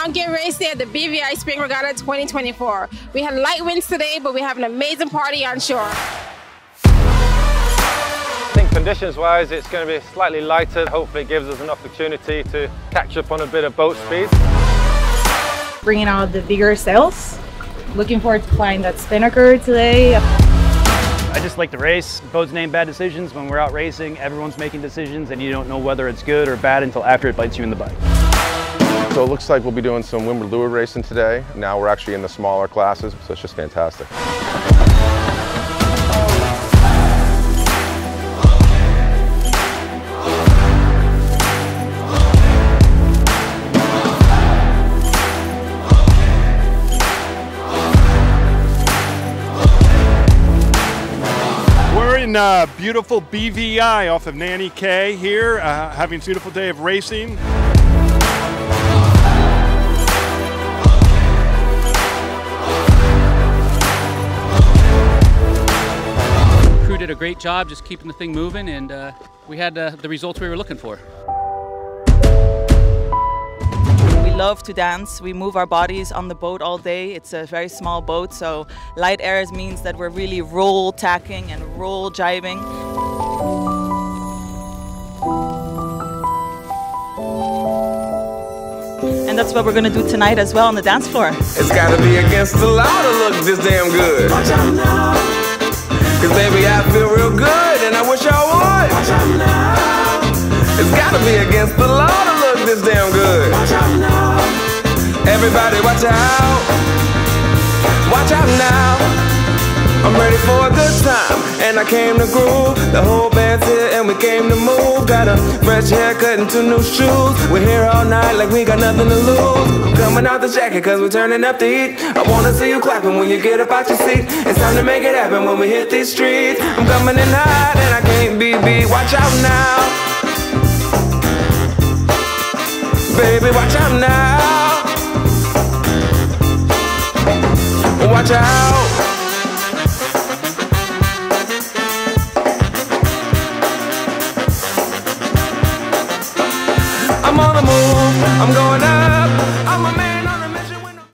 I'm getting racing at the BVI Spring Regatta 2024. We had light winds today, but we have an amazing party on shore. I think conditions wise it's going to be slightly lighter. Hopefully it gives us an opportunity to catch up on a bit of boat speed. Bringing out the bigger sails. Looking forward to flying that spinnaker today. I just like the race. Boats name bad decisions. When we're out racing, everyone's making decisions and you don't know whether it's good or bad until after it bites you in the butt. So it looks like we'll be doing some windward leeward racing today. Now we're actually in the smaller classes, so it's just fantastic. We're in uh, beautiful BVI off of Nanny Cay here, uh, having a beautiful day of racing. crew did a great job just keeping the thing moving, and uh, we had uh, the results we were looking for. Love to dance. We move our bodies on the boat all day. It's a very small boat, so light airs means that we're really roll tacking and roll jiving. And that's what we're gonna do tonight as well on the dance floor. It's gotta be against the law to look this damn good. Cause baby, I feel real good and I wish I would. It's gotta be against the law to look this damn good. Everybody watch out. Watch out now. I'm ready for a good time, and I came to groove. The whole band's here, and we came to move. Got a fresh haircut and two new shoes. We're here all night like we got nothing to lose. Coming out the jacket, cause we're turning up the heat. I wanna see you clapping when you get up out your seat. It's time to make it happen when we hit these streets. I'm coming in hot, and I can't be beat. Watch out now. Baby, watch out now. watch out. I'm on the move, I'm going out.